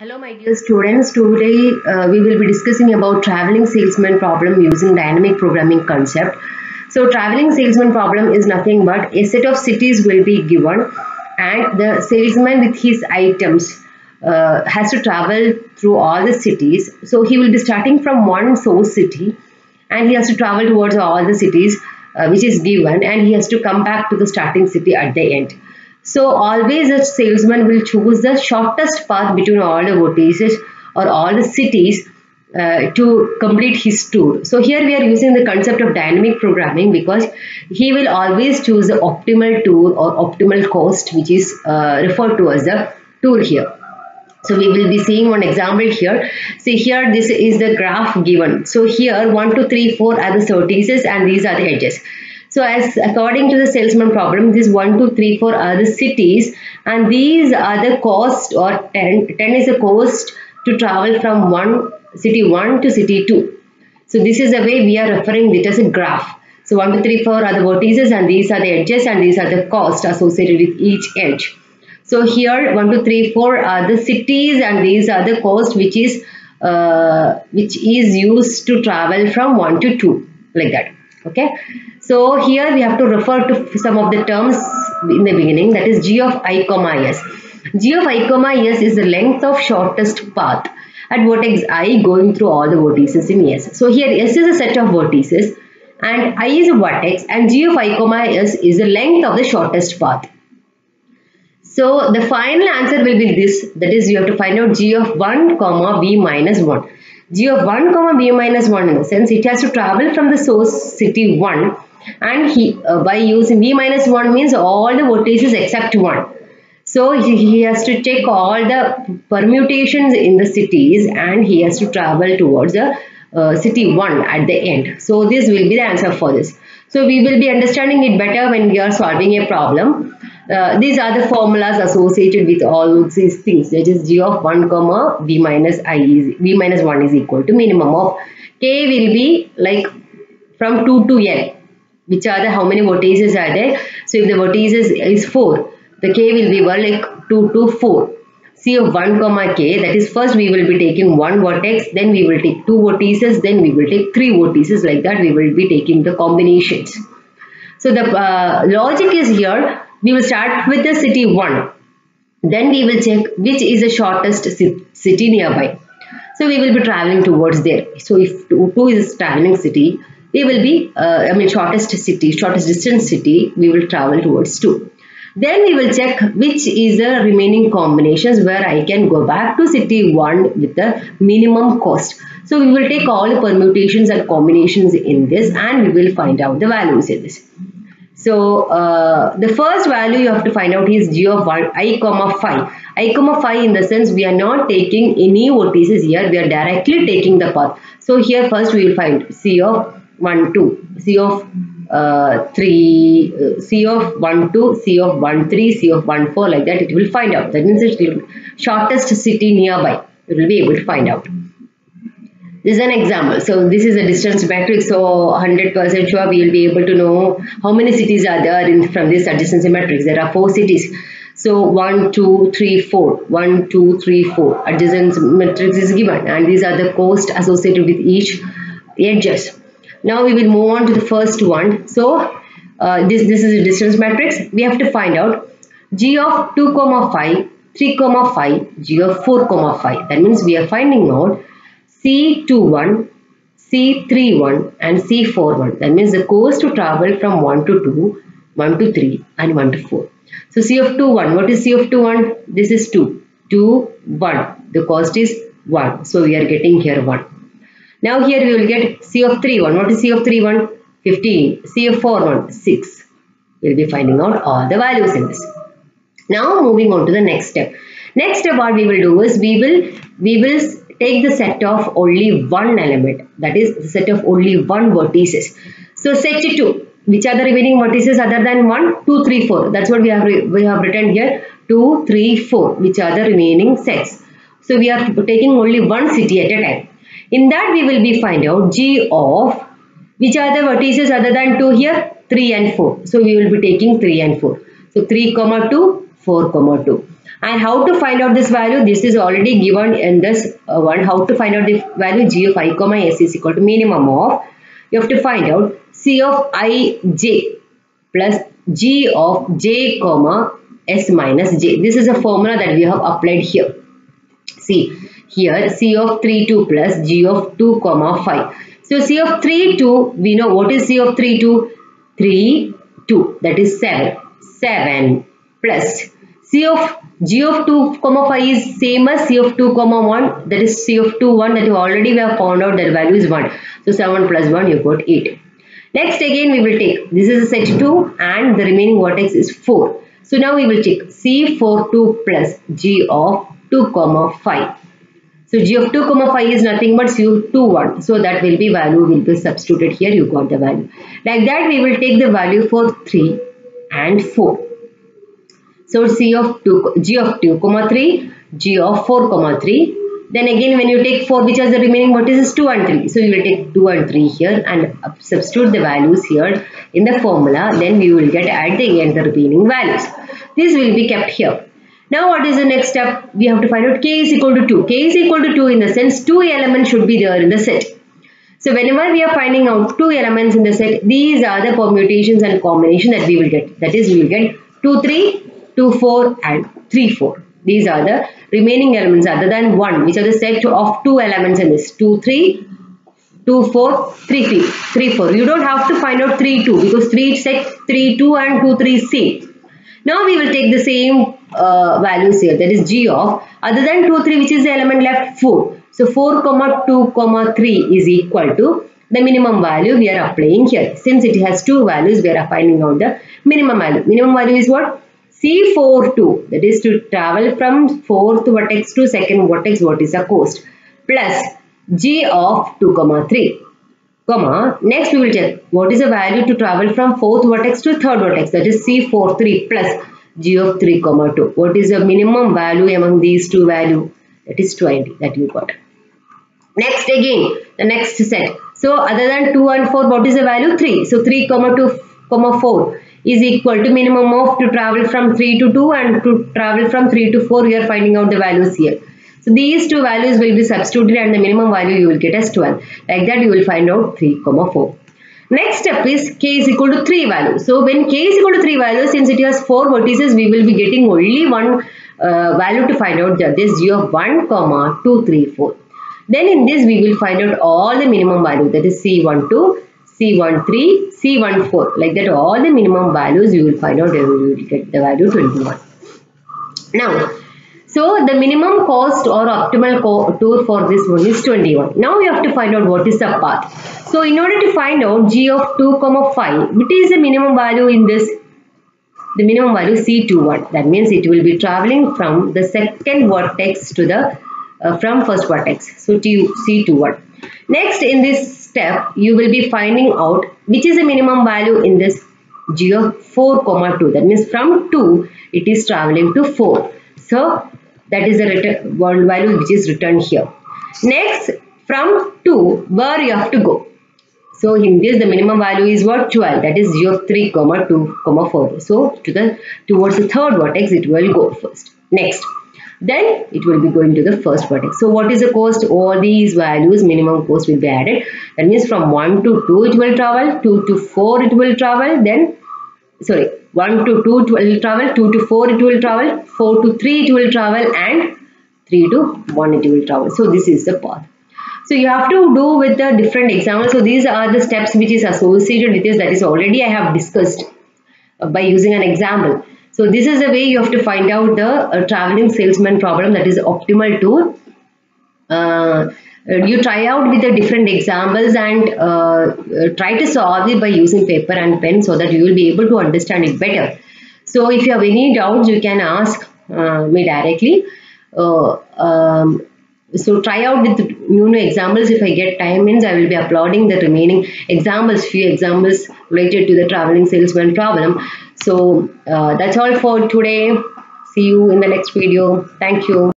Hello my dear students, today uh, we will be discussing about traveling salesman problem using dynamic programming concept. So traveling salesman problem is nothing but a set of cities will be given and the salesman with his items uh, has to travel through all the cities. So he will be starting from one source city and he has to travel towards all the cities uh, which is given and he has to come back to the starting city at the end. So always a salesman will choose the shortest path between all the vertices or all the cities uh, to complete his tour. So here we are using the concept of dynamic programming because he will always choose the optimal tour or optimal cost which is uh, referred to as the tour here. So we will be seeing one example here. See here this is the graph given. So here 1, 2, 3, 4 are the vertices and these are the edges. So as according to the salesman problem, these 1, 2, 3, 4 are the cities and these are the cost or 10. 10 is the cost to travel from one city 1 to city 2. So this is the way we are referring it as a graph. So 1, 2, 3, 4 are the vertices and these are the edges and these are the cost associated with each edge. So here 1, 2, 3, 4 are the cities and these are the cost which is uh, which is used to travel from 1 to 2 like that okay so here we have to refer to some of the terms in the beginning that is g of i comma s. G of i comma s is the length of shortest path at vertex i going through all the vertices in s. So here s is a set of vertices and i is a vertex and g of i comma s is the length of the shortest path. So the final answer will be this that is you have to find out g of 1 comma b minus 1 g of 1 comma b minus 1 in the sense it has to travel from the source city 1 and he uh, by using b minus 1 means all the vertices except 1 so he has to check all the permutations in the cities and he has to travel towards the uh, city 1 at the end. So this will be the answer for this so we will be understanding it better when we are solving a problem. Uh, these are the formulas associated with all these things. That is g of 1 comma v minus i is b minus 1 is equal to minimum of k will be like from 2 to n which are the how many vertices are there? So if the vertices is 4 the k will be well like 2 to 4 c of 1 comma k that is first we will be taking one vertex then we will take two vertices then we will take three vertices like that we will be taking the combinations. So the uh, logic is here we will start with the city 1 then we will check which is the shortest city nearby. So we will be traveling towards there. So if 2 is traveling city we will be uh, I mean shortest city shortest distance city we will travel towards 2 then we will check which is the remaining combinations where I can go back to city 1 with the minimum cost. So we will take all the permutations and combinations in this and we will find out the values in this. So uh, the first value you have to find out is g of 1 i comma 5 i comma 5 in the sense we are not taking any vertices here. We are directly taking the path. So here first we will find c of 1 2 c of uh, 3 uh, c of 1 2 c of 1 3 c of 1 4 like that it will find out. That means it will shortest city nearby. It will be able to find out. This is an example. So this is a distance matrix so 100% sure we will be able to know how many cities are there in from this adjacency matrix. There are four cities. So 1 2 3 4 1 2 3 4 adjacent matrix is given and these are the cost associated with each edges now we will move on to the first one so uh, this this is a distance matrix we have to find out g of 2 comma 5 3 comma 5 g of 4 comma 5 that means we are finding out C21, C31 and C41. That means the cost to travel from 1 to 2, 1 to 3 and 1 to 4. So C of 2, 1. What is C of 2, 1? This is 2. 2, 1. The cost is 1. So we are getting here 1. Now here we will get C of 3, 1. What is C of 3, 1? 15. C of 4, 1. 6. We will be finding out all the values in this. Now moving on to the next step. Next step what we will do is we will we will take the set of only one element that is the set of only one vertices so set 2 which are the remaining vertices other than 1 2 3 4 that's what we have we have written here 2 3 4 which are the remaining sets so we are taking only one city at a time in that we will be find out g of which are the vertices other than 2 here? 3 and 4 so we will be taking 3 and 4 so 3 comma 2 4 comma 2 and how to find out this value? This is already given in this uh, one. How to find out the value? G of i comma s is equal to minimum of you have to find out c of i j plus g of j comma s minus j. This is a formula that we have applied here see here c of 3 2 plus g of 2 comma 5 so c of 3 2 we know what is c of 3 2 3 2 that is 7 7 plus c of g of 2 comma 5 is same as c of 2 comma 1 that is c of 2 1 that you already we have found out that value is 1 so 7 plus 1 you got 8 next again we will take. This is a set 2 and the remaining vertex is 4 so now we will check. C42 plus g of 2 comma 5 so g of 2 comma 5 is nothing but c of 2 1 so that will be value will be substituted here you got the value like that we will take the value for 3 and 4 so C of 2, G of 2 comma 3, G of 4 comma 3. Then again when you take 4 which has the remaining vertices 2 and 3. So you will take 2 and 3 here and substitute the values here in the formula. Then we will get at the end the remaining values. This will be kept here. Now what is the next step? We have to find out k is equal to 2. k is equal to 2 in the sense 2 elements should be there in the set. So whenever we are finding out 2 elements in the set, these are the permutations and combination that we will get. That is we will get 2, 3, 2, 4 and 3, 4. These are the remaining elements other than 1 which are the set of 2 elements in this 2, 3, 2, 4, 3, 3, 3, 4. You don't have to find out 3, 2 because 3 set 3, 2 and 2, 3 same. Now we will take the same uh, values here that is g of other than 2, 3 which is the element left 4. So 4 comma 2 comma 3 is equal to the minimum value we are applying here. Since it has two values we are finding out the minimum value. Minimum value is what? C42 that is to travel from fourth vertex to second vertex what is the cost plus G of 2 comma 3 comma next we will check what is the value to travel from fourth vertex to third vertex? That is C43 plus G of 3 comma 2 what is the minimum value among these two value? That is 20 that you got. Next again the next set. So other than 2 and 4 what is the value? 3 so 3 comma 2 comma 4 is equal to minimum of to travel from 3 to 2 and to travel from 3 to 4 we are finding out the values here. So these two values will be substituted and the minimum value you will get as 12. Like that you will find out 3 comma 4. Next step is k is equal to 3 value. So when k is equal to 3 value since it has 4 vertices we will be getting only one uh, value to find out that g of 1 comma 2 3 4. Then in this we will find out all the minimum value that is C12 C13, C14 like that all the minimum values you will find out and you will get the value 21. Now so the minimum cost or optimal tour for this one is 21. Now we have to find out what is the path. So in order to find out g of 2 comma 5 what is the minimum value in this the minimum value C21 that means it will be traveling from the second vertex to the uh, from first vertex so T, C21 next in this step, you will be finding out which is the minimum value in this g of 4 comma 2. That means from 2, it is traveling to 4. So, that is the return, world value which is returned here. Next, from 2, where you have to go. So, in this, the minimum value is what? 12. That is g of 3 comma 2 comma 4. So, to the towards the third vertex, it will go first. Next then it will be going to the first vertex. So what is the cost? All these values minimum cost will be added. That means from 1 to 2 it will travel, 2 to 4 it will travel, then sorry 1 to 2 it will travel, 2 to 4 it will travel, 4 to 3 it will travel and 3 to 1 it will travel. So this is the path. So you have to do with the different examples. So these are the steps which is associated with this that is already I have discussed by using an example. So this is the way you have to find out the uh, traveling salesman problem that is optimal to Uh, you try out with the different examples and uh, try to solve it by using paper and pen so that you will be able to understand it better. So if you have any doubts, you can ask uh, me directly. Uh, um, so try out with new, new examples if I get time means I will be uploading the remaining examples, few examples related to the traveling salesman problem. So uh, that's all for today. See you in the next video. Thank you.